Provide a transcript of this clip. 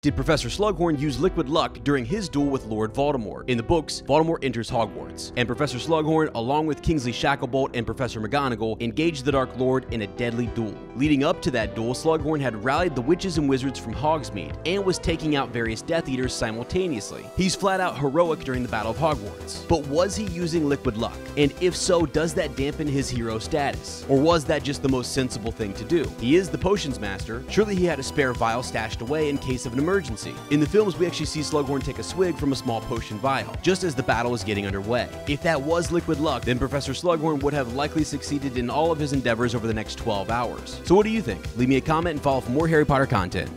Did Professor Slughorn use liquid luck during his duel with Lord Voldemort? In the books, Voldemort enters Hogwarts, and Professor Slughorn, along with Kingsley Shacklebolt and Professor McGonagall, engaged the Dark Lord in a deadly duel. Leading up to that duel, Slughorn had rallied the witches and wizards from Hogsmeade and was taking out various Death Eaters simultaneously. He's flat out heroic during the Battle of Hogwarts. But was he using liquid luck? And if so, does that dampen his hero status? Or was that just the most sensible thing to do? He is the potions master. Surely he had a spare vial stashed away in case of an emergency. In the films, we actually see Slughorn take a swig from a small potion vial, just as the battle is getting underway. If that was liquid luck, then Professor Slughorn would have likely succeeded in all of his endeavors over the next 12 hours. So what do you think? Leave me a comment and follow for more Harry Potter content.